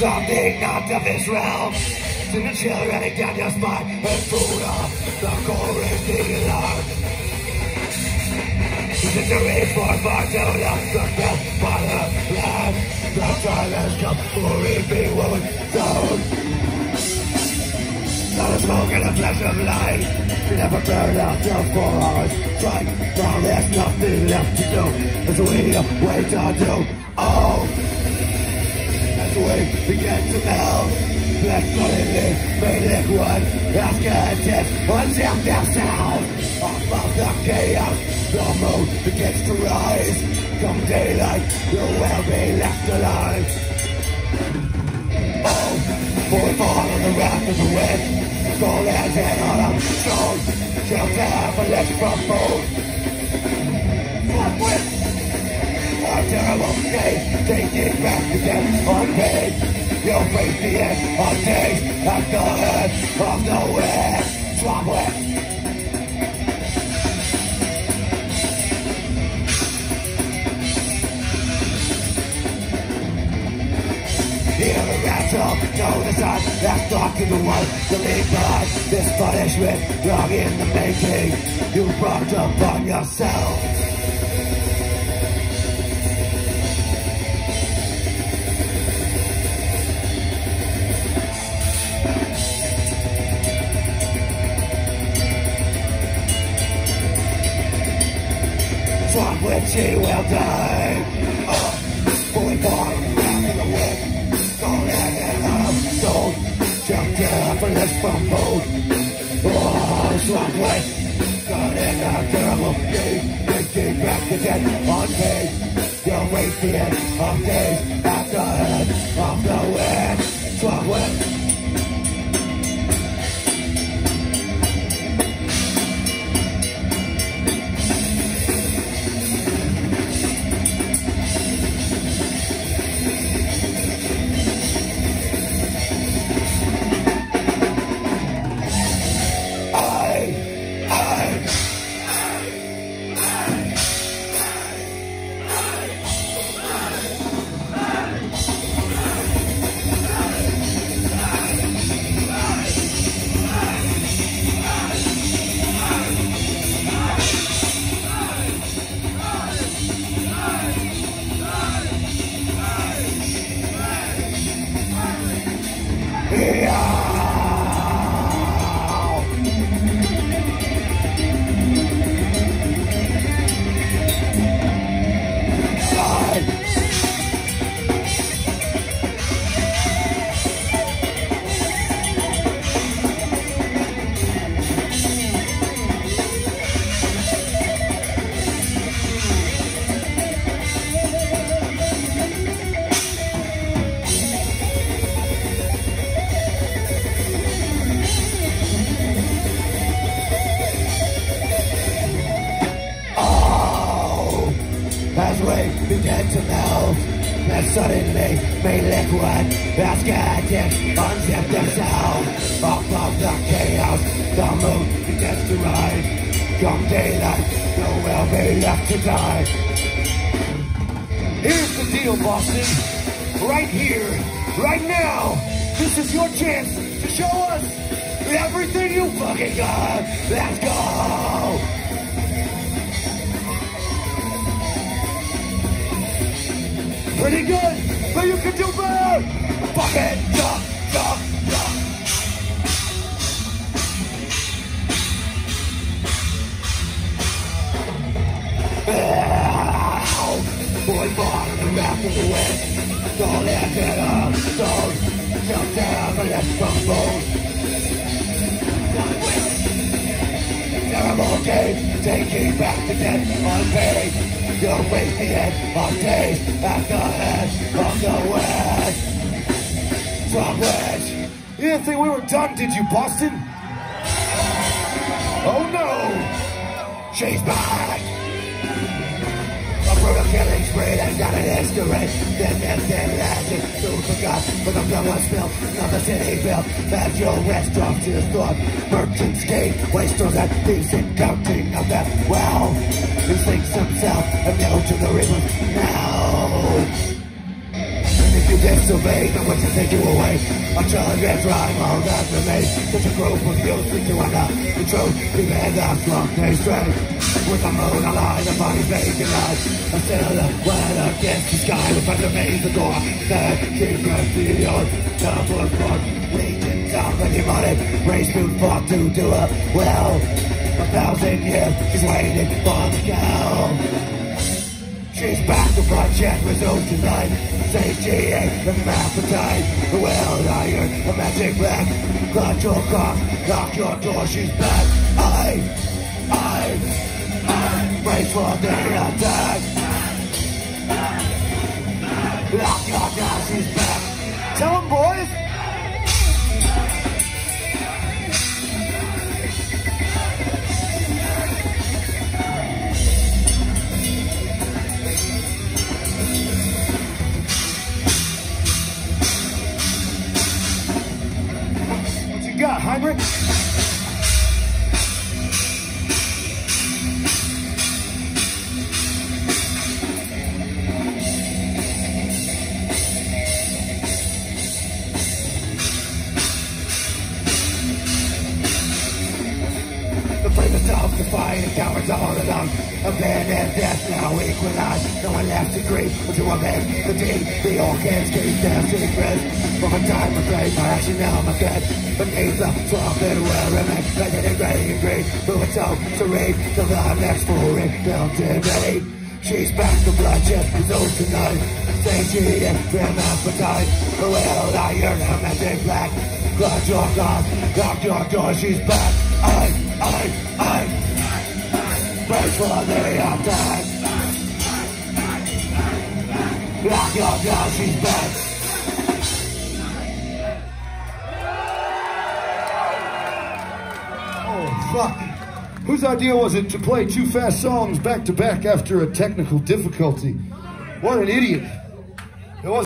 Something not of this realm. To the chill running down your spine and food up the the alarm. This is a race for long, struck down by the land. The has come for reaping woman zone. Not a smoke and a flash of light. Never burn out the four hours. Strike, now there's nothing left to do. There's a way to wait to do. Oh, as we begin to melt. Black body made liquid. Afghanistan until their sound. Off of the chaos, the moon begins to rise. Come daylight, you will be left alive. Oh, for we fall on the wrath of the wind. Soul and head on a stone. Shelter avalanche from both. Fuck with a terrible day, taking back again unpaid. You'll face the end of days at the end of the way. Swampwitch. Hear the rattle, know the sun that's stalking the world. Believe God, this punishment long in the making. You brought upon yourself. From which he will die. Fully born, back in the wind. Stone and love, stone. Jump down for this from both. Oh, swamp way. God in a terrible day. Thinking back again on. You'll wait the end of days at we to melt, and suddenly made liquid, as gadgets unzip themselves off of the chaos. The moon begins to rise. Come daylight, you will be left to die. Here's the deal, Boston. Right here, right now, this is your chance to show us everything you fucking got. Let's go! Pretty good, but you can do better! Fucking jump, jump, jump! Boy, far the wrath of the wind. Don't let it up, don't jump down and let from both. Terrible game, taking back the dead unpaid. You're wasting it on days at the head of the west. From which? You didn't think we were done, did you, Boston? Oh no! She's back! A brutal killing spree that's got an history lasting Soon forgot But the blood was spilled Not the city built That you'll rest off to your thought Merchants gain Wastrels and decent counting of them Well He thinks himself And now to the rivers now And if you. disobey the what you think you wait Until right, all that remains Such a group of you speak to one The truth, made the strong day straight With the moon alive, the body's vacant eyes A silhouette against the sky With underneath the door That keep us beyond The blood blood Legion down when you want it. Race food fought to do it well. A thousand years She's waiting for the cow She's back, the project resumed tonight. Satiate the appetite The world iron, a magic black Clutch your cock, knock your door, she's back. I, I, I Brace for the attack Lock your door, she's back Tell them boys And cowards all along Abandoned death now equalized No one left to grieve but to avenge the deed The orchids keep their secrets from a time of my action now my dead Beneath the profit will remain and grey and green Through its own serene Till the next fury melted rain She's back to bloodshed old tonight is from appetite Will iron her magic black Clutch your gun, lock your door, she's back I, I, I For the attack she's back fuck? Whose idea was it to play two fast songs back to back after a technical difficulty? What an idiot.